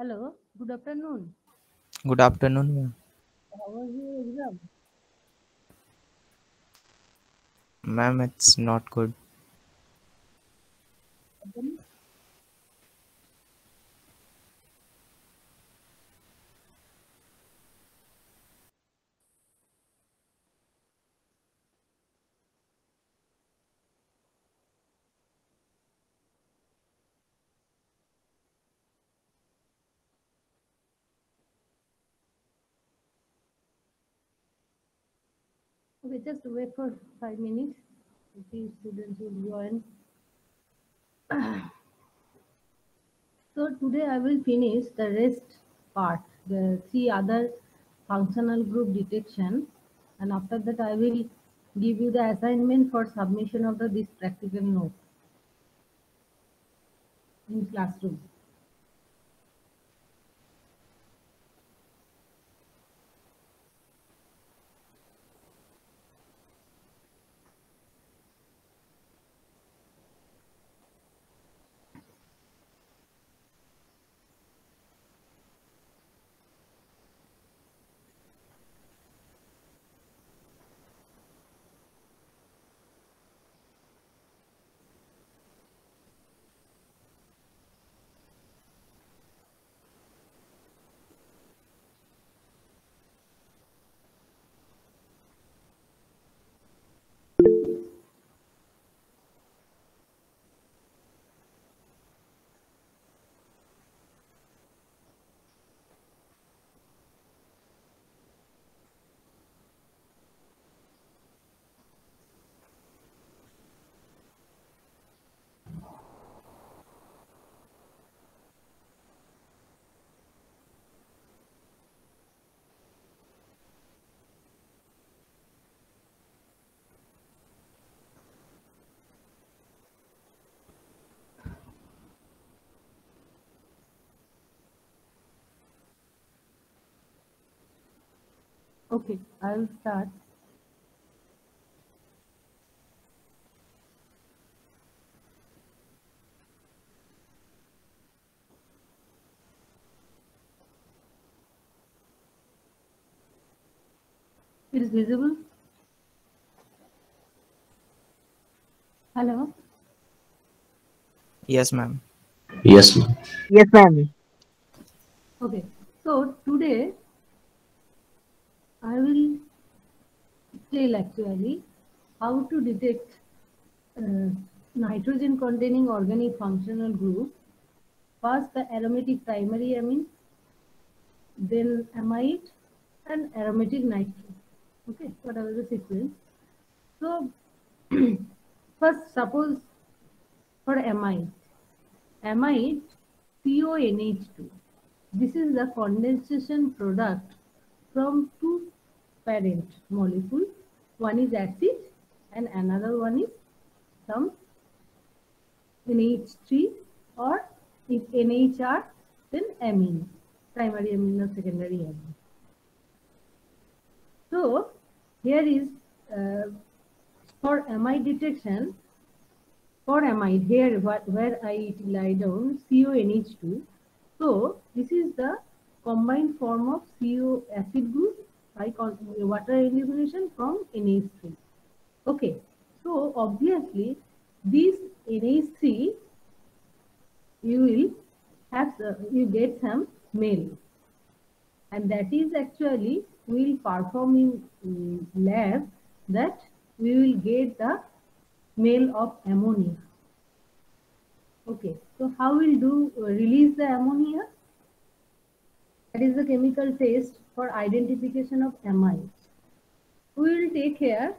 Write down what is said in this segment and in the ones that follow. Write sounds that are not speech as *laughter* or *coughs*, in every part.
Hello, good afternoon. Good afternoon, ma'am. How was your exam? Ma'am, it's not good. Then, Okay, just wait for five minutes. Few students will join. *clears throat* so today I will finish the rest part, the three other functional group detection, and after that I will give you the assignment for submission of the this practical note in classroom. Okay, I will start. It is visible. Hello. Yes, ma'am. Yes, ma'am. Yes, ma'am. Okay, so today I will tell actually how to detect uh, nitrogen containing organic functional group. First, the aromatic primary amine, then amide, and aromatic nitrogen. Okay, whatever the sequence. So, *clears throat* first, suppose for amide, amide CONH2. This is the condensation product from two parent molecule. One is acid and another one is some NH3 or if NHR then amine, primary amine or secondary amine. So here is uh, for amide detection for amide here where I lie down CONH2. So this is the combined form of CO acid group water elimination from NH3. Okay, so obviously this NH3 you will have uh, you get some male and that is actually we will perform in um, lab that we will get the male of ammonia. Okay, so how will do uh, release the ammonia? That is the chemical test for identification of amide. We will take here,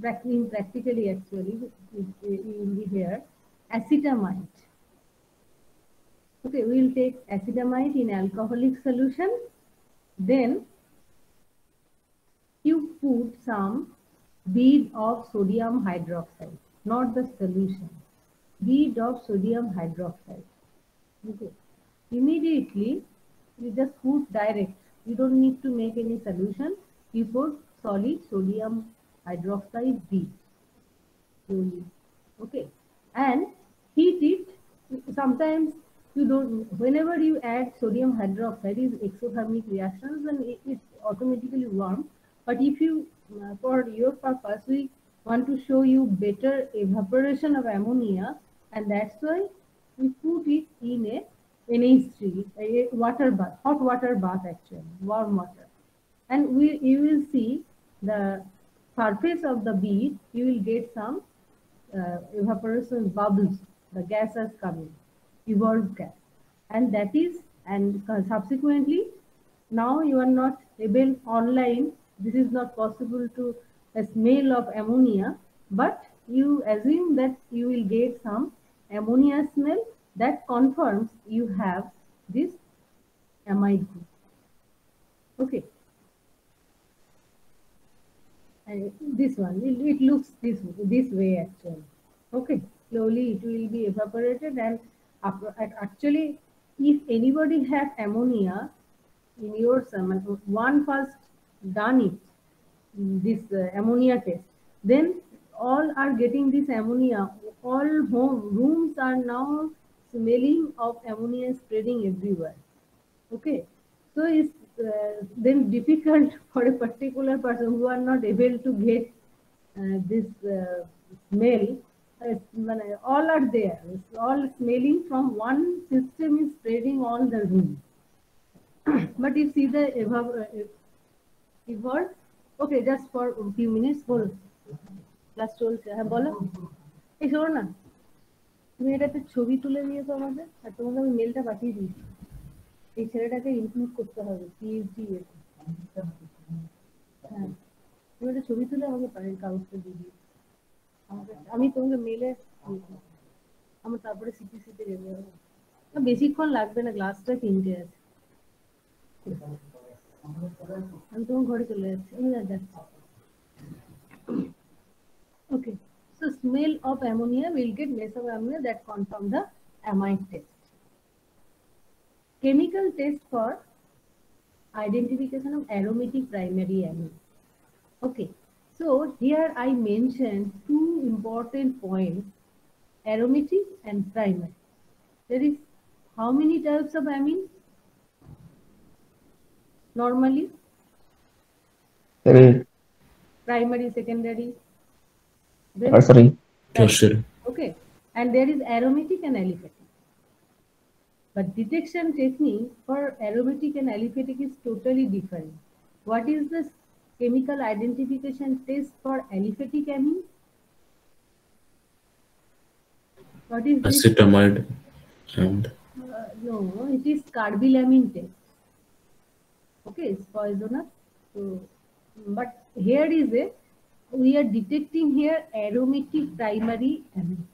practically actually, it will be here, acetamide. Okay, we will take acetamide in alcoholic solution. Then you put some bead of sodium hydroxide, not the solution. Bead of sodium hydroxide. Okay. Immediately, you just put direct. You don't need to make any solution. You put solid sodium hydroxide bead. Okay. And heat it. Sometimes you don't, whenever you add sodium hydroxide is exothermic reactions and it, it's automatically warm. But if you, uh, for your purpose, we want to show you better evaporation of ammonia and that's why we put it in a NH3, a water bath, hot water bath actually, warm water. And we, you will see the surface of the bead, you will get some uh, evaporation bubbles, the gases coming, evolved gas. And that is, and subsequently, now you are not able online, this is not possible to a smell of ammonia, but you assume that you will get some ammonia smell that confirms you have this amide group. Okay. And this one, it, it looks this, this way actually. Okay, slowly it will be evaporated and actually if anybody has ammonia in your salmon, one first done it, this uh, ammonia test, then all are getting this ammonia. All home rooms are now smelling of ammonia spreading everywhere. Okay, so it's uh, then difficult *laughs* for a particular person who are not able to get uh, this uh, smell. all are there. It's all smelling from one system is spreading all the room. *clears throat* but you see the evolve, evolve. Okay, just for a few minutes. Hold. Last চলছে হ্যাঁ বলো এই শোনো না তুমি এটাতে ছবি তুলে দিয়েছ আমাদের, আর তোমাকে আমি মেলটা পাঠিয়ে দিয়েছি। এই ছেলেটাকে ইনক্লুড করতে হবে পিএইচডি হ্যাঁ তুমি একটা ছবি তুলে আমাকে পারেন কাগজটা দিয়ে দিও। আমাকে আমি তোমাকে মেলে আমার তারপরে সিটিসিতে যেতে হবে। বেশিক্ষণ লাগবে না গ্লাসটা কিনতে আছে। আমি তোমার ঘরে চলে যাচ্ছি। আমি যাচ্ছি। ওকে So smell of ammonia will get less of ammonia that confirm the amine test. Chemical test for identification of aromatic primary amine. Okay, so here I mentioned two important points, aromatic and primary. There is how many types of amine? Normally? Three. Primary, secondary, Tertiary. Tertiary. Okay. And there is aromatic and aliphatic. But detection technique for aromatic and aliphatic is totally different. What is the chemical identification test for aliphatic amine? What is? Acetamide and Uh, no, it is carbylamine test. Okay, it's poisonous. So, but here is a we are detecting here aromatic primary amine.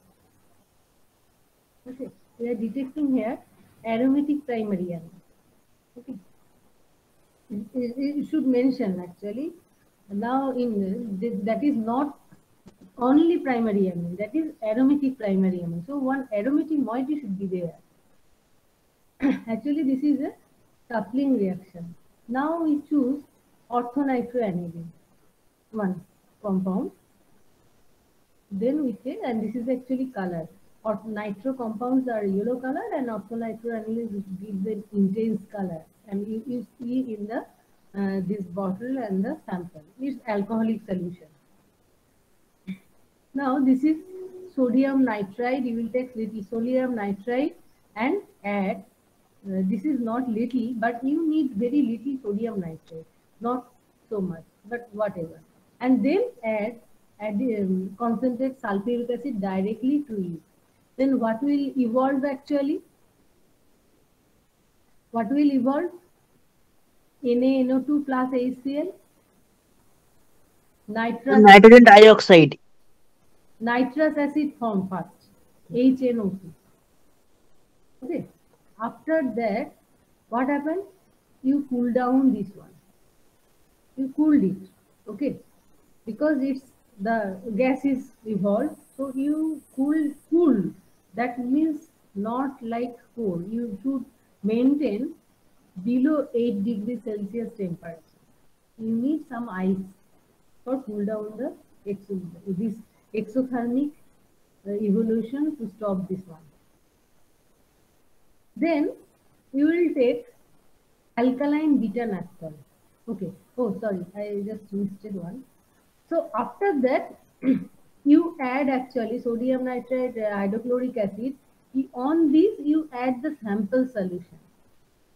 Okay, we are detecting here aromatic primary amine. Okay, you should mention actually. Now, in that is not only primary amine, that is aromatic primary amine. So, one aromatic moiety should be there. *coughs* actually, this is a coupling reaction. Now, we choose orthonitroaniline. One compound. Then we say, and this is actually color. Or nitro compounds are yellow color and orthonitroanilines gives an intense color. And you, you see in the uh, this bottle and the sample. It's alcoholic solution. Now this is sodium nitrite. You will take little sodium nitrite and add. Uh, this is not little, but you need very little sodium nitrate. Not so much, but whatever and then add, add um, concentrate sulfuric acid directly to it. Then what will evolve actually? What will evolve? NaNO2 plus HCl. Nitrous, nitrogen dioxide. nitrous acid form first. HNO2. Okay. After that, what happens? You cool down this one. You cooled it. Okay because it's the gas is evolved so you cool cool that means not like cold you should maintain below 8 degrees celsius temperature you need some ice for cool down the exo this exothermic uh, evolution to stop this one Then you will take alkaline beta naphthol. Okay. Oh, sorry, I just missed one. So after that, *clears throat* you add actually sodium nitrate, uh, hydrochloric acid. On this, you add the sample solution.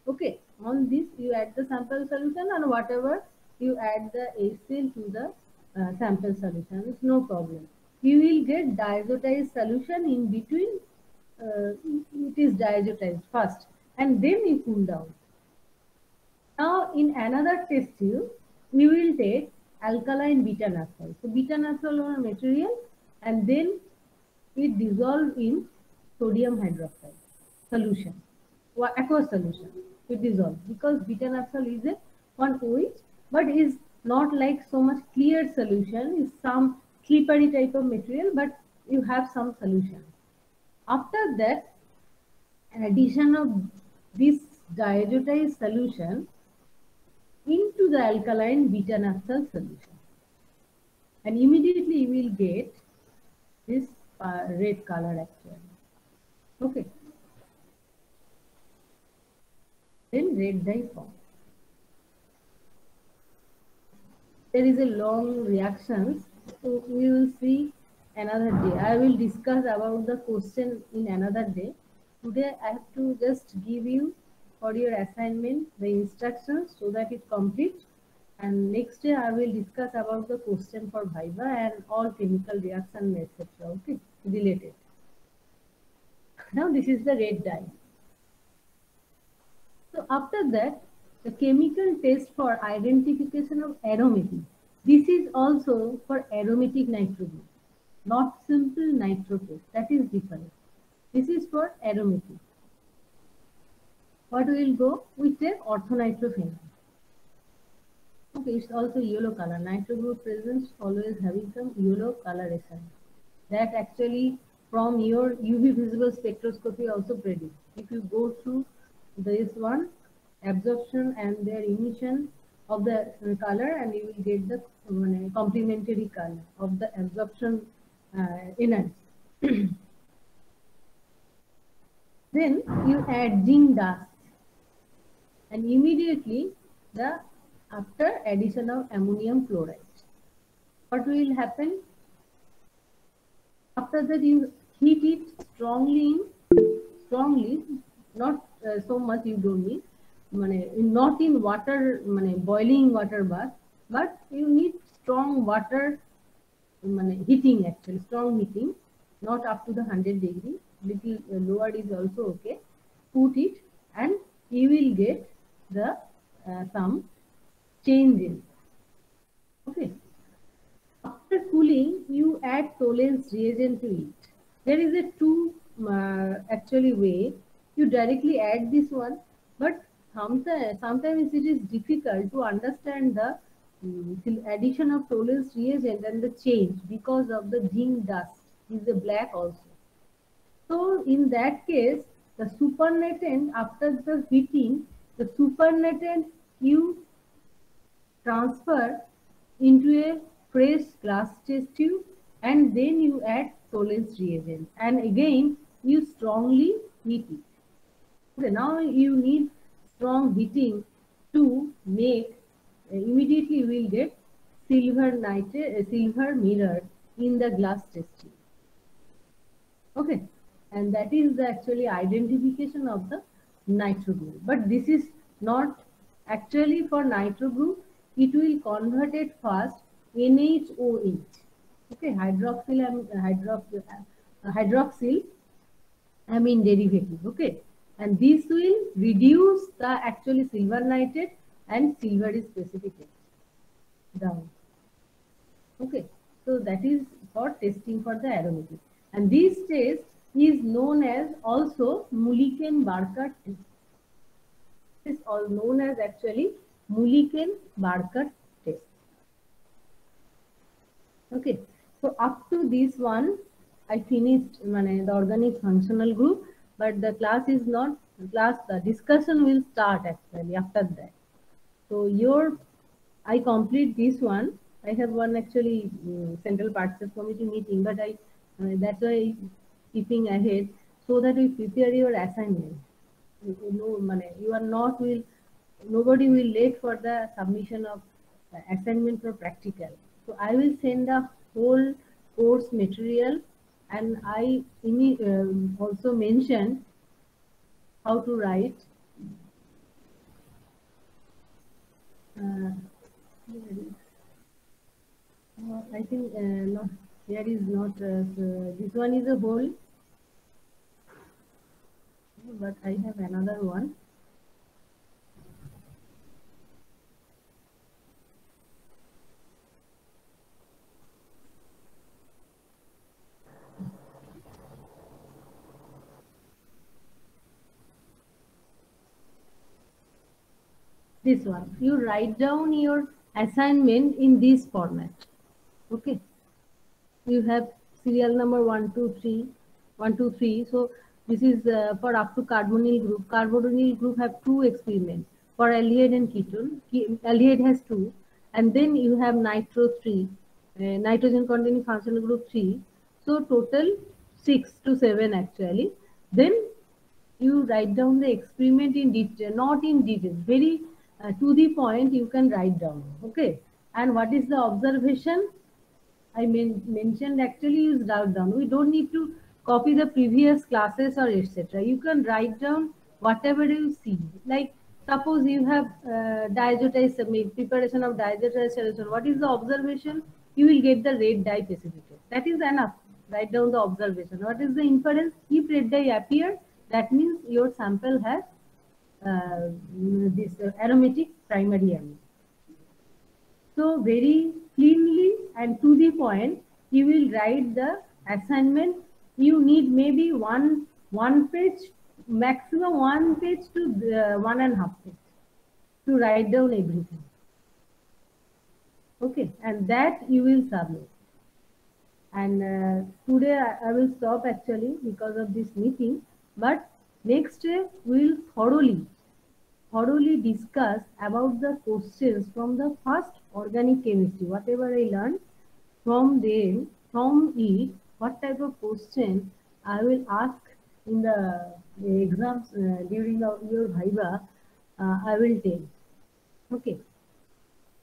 Okay. On this, you add the sample solution and whatever you add the HCl to the uh, sample solution. It's no problem. You will get diazotized solution in between. Uh, it is diazotized first and then you cool down. Now, in another test tube, we will take alkaline beta naphthol. So, beta naphthol material and then it dissolve in sodium hydroxide solution, or aqueous solution. It dissolve because beta naphthol is a one OH, but is not like so much clear solution. Is some slippery type of material, but you have some solution. After that, an addition of this diazotized solution into the alkaline beta naphthol solution. And immediately you will get this uh, red color actually. Okay. Then red dye form. There is a long reactions. So we will see another day. I will discuss about the question in another day. Today I have to just give you for your assignment the instructions so that it complete and next day I will discuss about the question for Viva and all chemical reaction etc. Okay, related. Now this is the red dye. So after that, the chemical test for identification of aromatic. This is also for aromatic nitro group, not simple nitro test. That is different. This is for aromatic. What we will go? We take orthonitrophenol. Okay, it's also yellow color. Nitro group presence always having some yellow coloration. That actually from your UV visible spectroscopy also predict. If you go through this one, absorption and their emission of the uh, color and you will get the uh, complementary color of the absorption uh, energy. *clears throat* then you add zinc dust and immediately the after addition of ammonium chloride. What will happen? After that you heat it strongly in, strongly, not uh, so much you don't need, মানে not in water মানে boiling water bath, but you need strong water মানে heating actually, strong heating, not up to the 100 degree, little uh, lower is also okay. Put it and you will get the uh, some changes. Okay. After cooling, you add Tollens reagent to it. There is a two uh, actually way. You directly add this one, but sometimes, sometimes it is difficult to understand the um, addition of Tollens reagent and the change because of the zinc dust is a black also. So in that case, the supernatant after the heating, the supernatant you transfer into a fresh glass test tube and then you add Tollens reagent and again you strongly heat it. Okay, now you need strong heating to make uh, immediately you will get silver nitrate, uh, silver mirror in the glass test tube. Okay, and that is actually identification of the nitro group. But this is not actually for nitro group it will convert it first NHOH. Okay, hydroxyl hydroxyl, uh, hydroxyl amine derivative. Okay, and this will reduce the actually silver nitrate and silver is precipitated down. Okay, so that is for testing for the aromatic. And this test is known as also Mulliken-Barker test. This is all known as actually Mulliken-Barker test. Okay, so up to this one, I finished mane, the organic functional group, but the class is not class. The discussion will start actually after that. So your, I complete this one. I have one actually um, central purchase committee meeting, but I uh, that's why keeping ahead so that we prepare your assignment. you know, mane, you are not will, nobody will late for the submission of assignment for practical. So I will send the whole course material and I um, also mentioned how to write. Uh, I think uh, no, here is not, uh, so this one is a hole. but I have another one. This one, you write down your assignment in this format. Okay. You have serial number one, two, three, one, two, three. So this is uh, for up to carbonyl group. Carbonyl group have two experiments for aldehyde and ketone. Ke- Aldehyde has two, and then you have nitro three, uh, nitrogen containing functional group three. So total six to seven actually. Then you write down the experiment in detail, not in detail, very uh, to the point you can write down. Okay. And what is the observation? I mean, mentioned actually is write down. We don't need to copy the previous classes or etc. You can write down whatever you see. Like suppose you have uh, diazotized preparation of diazotized solution. What is the observation? You will get the red dye precipitate. That is enough. Write down the observation. What is the inference? If red dye appear, that means your sample has uh, this uh, aromatic primary amine. So very cleanly and to the point, you will write the assignment. You need maybe one one page, maximum one page to uh, one and a half page to write down everything. Okay, and that you will submit. And uh, today I, I will stop actually because of this meeting. But next day we will thoroughly thoroughly discuss about the questions from the first organic chemistry, whatever I learned from them, from it, what type of question I will ask in the, the exams uh, during the, your viva, uh, I will tell. Okay.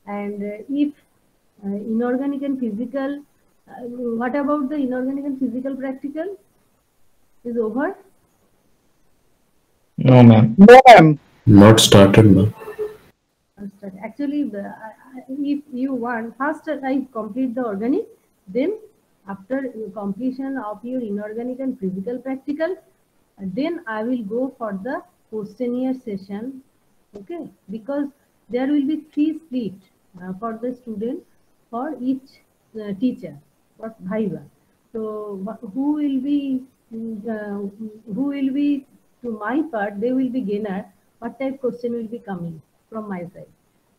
And uh, if uh, inorganic and physical, uh, what about the inorganic and physical practical? Is over? No, ma'am. No, ma'am. Not started, ma'am. Actually, if you want, first I complete the organic, then after completion of your inorganic and physical practical, then I will go for the questionnaire session. Okay, because there will be three split uh, for the student for each uh, teacher for Viva. So who will be mm, uh, who will be to my part? They will be gainer. What type question will be coming from my side?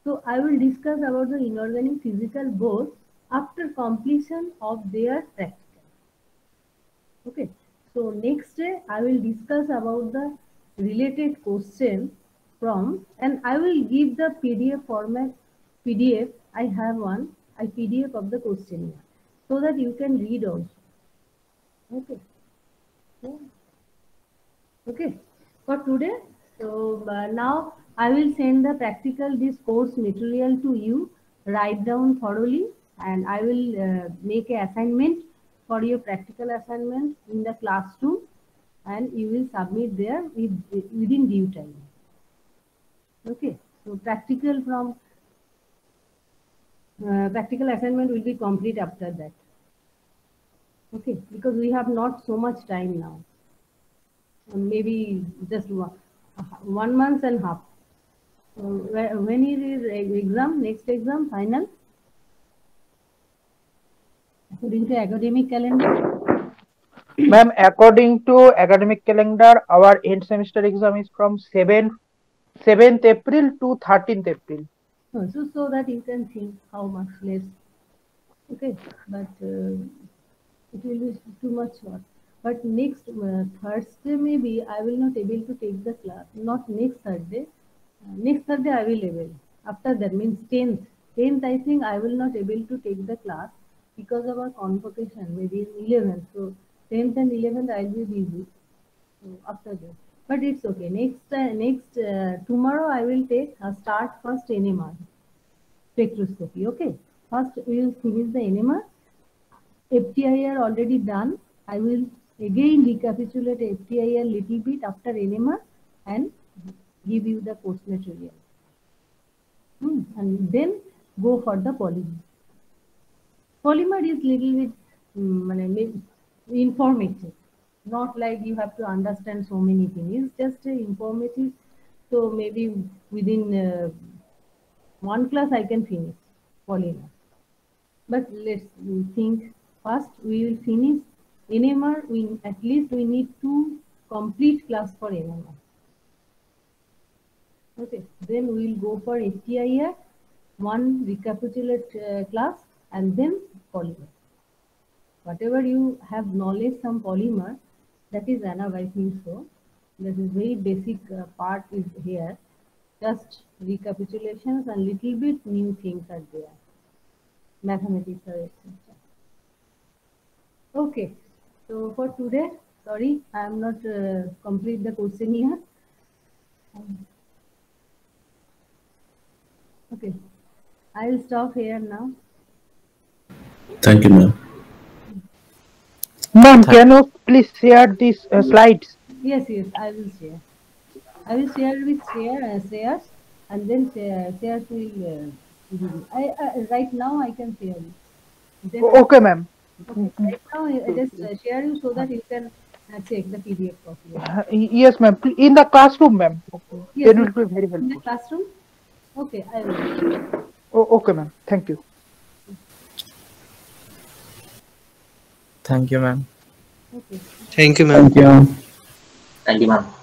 So I will discuss about the inorganic physical both after completion of their practical. Okay. So next day I will discuss about the related question from and I will give the PDF format PDF. I have one. I PDF of the questionnaire so that you can read also. Okay. Okay. For today, so uh, now I will send the practical this course material to you. Write down thoroughly, and I will uh, make a assignment for your practical assignment in the classroom, and you will submit there with, within due time. Okay. So practical from uh, practical assignment will be complete after that. Okay, because we have not so much time now. Maybe just one, one month and half. Whe- when is exam? Next exam, final? According to academic calendar? Ma'am, according to academic calendar, our end semester exam is from 7th, 7th April to 13th April. No, so, so that you can think how much less. Okay, but uh, it will be too much short. But next uh, Thursday maybe I will not able to take the class. Not next Thursday. Uh, next Thursday I will able. After that means 10th. 10th I think I will not able to take the class because of our convocation maybe in 11th. So 10th and 11th I will be busy. So after that. but it's okay. Next, uh, next uh, tomorrow I will take uh, start first NMR spectroscopy. Okay, first we will finish the NMR. FTIR already done. I will again recapitulate FTIR little bit after NMR and give you the course material. Hmm, And then go for the polymer. Polymer is little bit মানে informative, not like you have to understand so many things. It's just uh, informative. So maybe within uh, one class I can finish polymer. But let's think first we will finish NMR. We at least we need two complete class for NMR. Okay, then we will go for FTIR, one recapitulate uh, class, and then polymer. Whatever you have knowledge some polymer, that is enough, I think so. That is very basic uh, part is here. Just recapitulations and little bit new things are there. Mathematics are etc. Okay, so for today, sorry, I am not uh, complete the question here. Um, Okay, I will stop here now. Thank you, ma'am. Ma'am, can you please share these uh, slides? Yes, yes, I will share. I will share with Shreya, uh, Shreyas, and then Shreya- Shreyas will. Uh. I, I right now I can share. Then, Okay, ma'am. Okay, right now I just uh, share you so that you can uh, check the PDF copy. Uh, yes, ma'am. In the classroom, ma'am. Okay. Yes, That will be very In the classroom. Okay, I will. O- okay, ma'am. Thank you. Thank you, ma'am. Okay. Thank you, ma'am. Thank you. Thank you, ma'am.